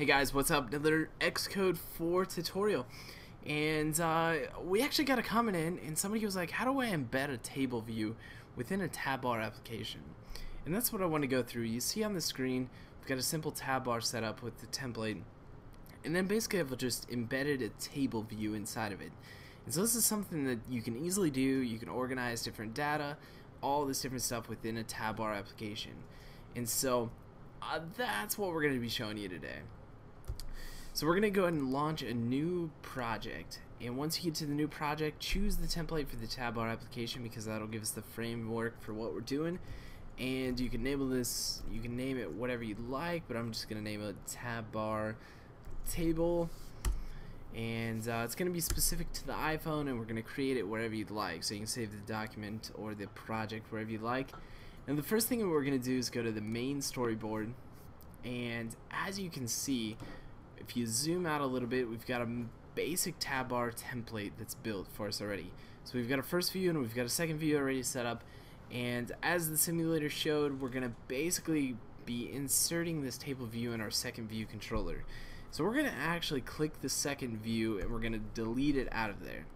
Hey guys, what's up? Another Xcode 4 tutorial. And uh, we actually got a comment in, and somebody was like, how do I embed a table view within a tab bar application? And that's what I want to go through. You see on the screen, we've got a simple tab bar set up with the template. And then basically I've just embedded a table view inside of it. And so this is something that you can easily do. You can organize different data, all this different stuff within a tab bar application. And so uh, that's what we're going to be showing you today. So we're going to go ahead and launch a new project. And once you get to the new project, choose the template for the tab bar application because that'll give us the framework for what we're doing. And you can enable this, you can name it whatever you'd like, but I'm just going to name it tab bar table. And uh, it's going to be specific to the iPhone and we're going to create it wherever you'd like. So you can save the document or the project wherever you like. And the first thing we're going to do is go to the main storyboard. And as you can see, if you zoom out a little bit, we've got a basic tab bar template that's built for us already. So we've got a first view and we've got a second view already set up. And as the simulator showed, we're going to basically be inserting this table view in our second view controller. So we're going to actually click the second view and we're going to delete it out of there.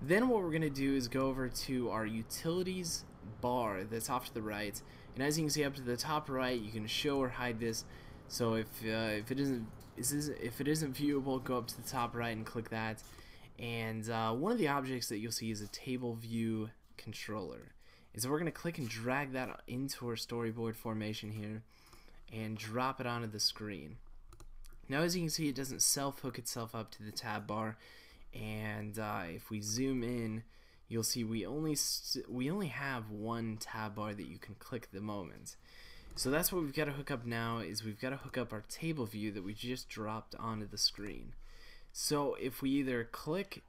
Then what we're going to do is go over to our utilities bar that's off to the right. And as you can see up to the top right, you can show or hide this. So if uh, if it isn't if it isn't viewable, go up to the top right and click that. And uh, one of the objects that you'll see is a table view controller. And so we're going to click and drag that into our storyboard formation here and drop it onto the screen. Now as you can see it doesn't self hook itself up to the tab bar and uh, if we zoom in you'll see we only we only have one tab bar that you can click the moment. So that's what we've got to hook up now is we've got to hook up our table view that we just dropped onto the screen. So if we either click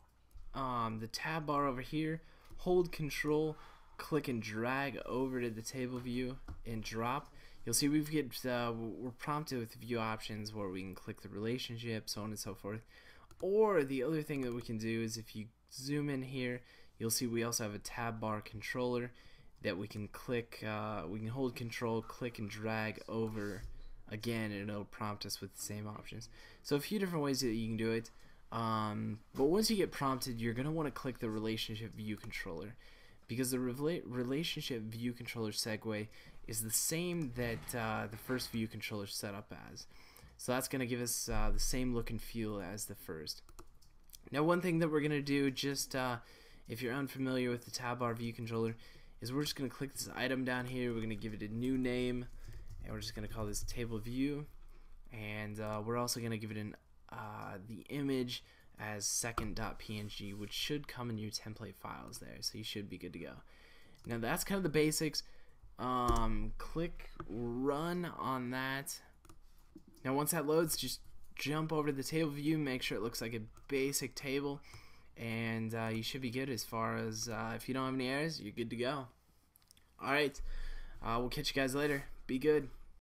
um, the tab bar over here, hold control, click and drag over to the table view and drop, you'll see we've get uh, we're prompted with view options where we can click the relationship, so on and so forth. Or the other thing that we can do is if you zoom in here, you'll see we also have a tab bar controller that we can click, uh, we can hold control, click and drag over again and it'll prompt us with the same options. So a few different ways that you can do it. Um, but once you get prompted, you're going to want to click the relationship view controller because the relationship view controller segue is the same that uh, the first view controller set up as. So that's going to give us uh, the same look and feel as the first. Now one thing that we're going to do just uh, if you're unfamiliar with the tab bar view controller is we're just going to click this item down here. We're going to give it a new name, and we're just going to call this table view. And uh, we're also going to give it an uh, the image as second.png, which should come in your template files there. So you should be good to go. Now that's kind of the basics. Um, click run on that. Now once that loads, just jump over to the table view, make sure it looks like a basic table and uh, you should be good as far as uh, if you don't have any errors, you're good to go. All right, uh, we'll catch you guys later. Be good.